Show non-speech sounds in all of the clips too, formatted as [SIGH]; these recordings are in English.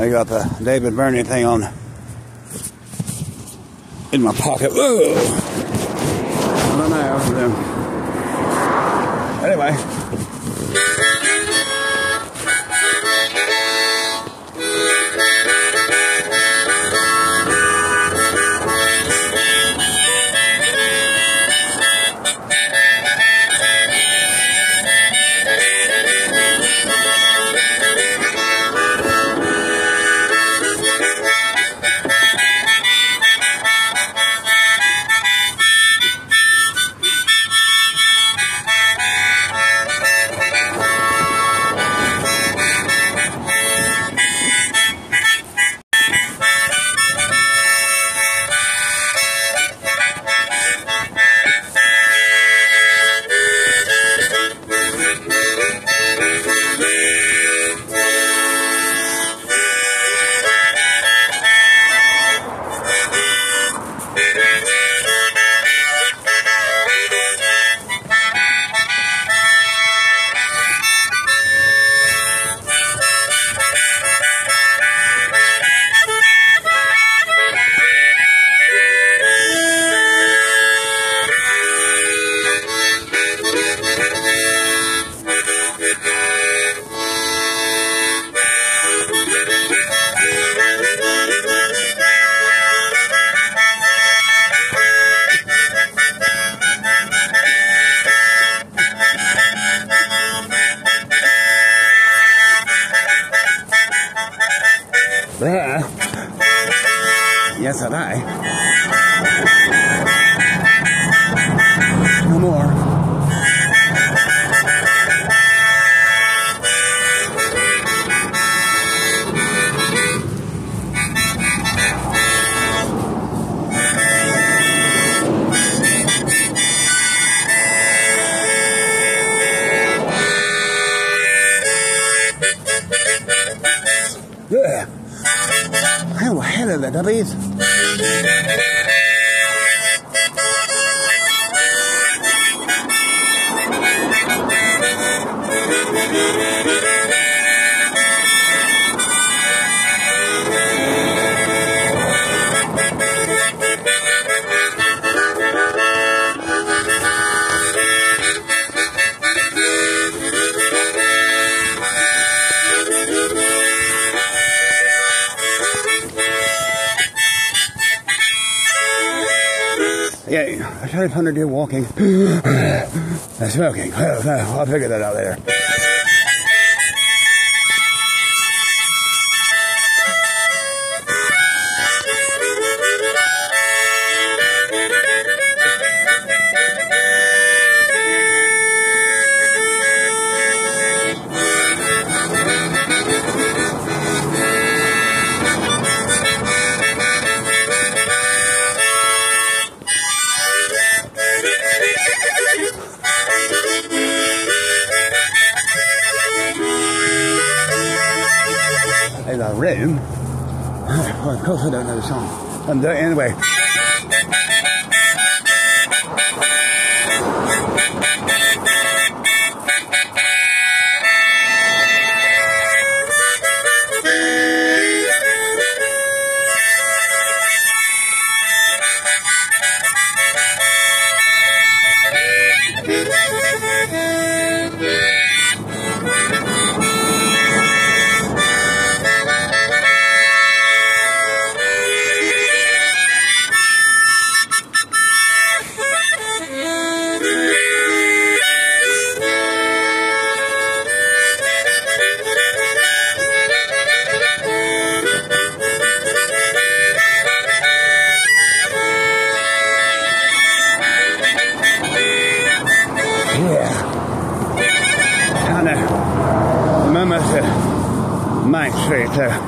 I got the David Byrne thing on in my pocket. Whoa! I don't know. Anyway. There. Yes, I. No more. هاي وحيلة ذا دريد [LAUGHS] Yeah, I tried to do walking. [SIGHS] Smoking. I'll figure that out later. There's a room. Well, of course I don't know the song. Um, I'm doing anyway. Yeah. Down there. Mama's uh, Main Street there.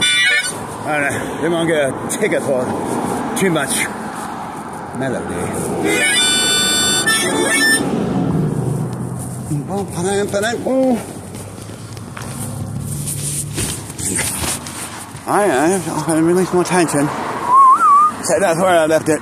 And uh, they won't get a ticket for too much melody. Oh, pa-dam, pa-dam, oh. I, I, I released my tension. So that's where I left it.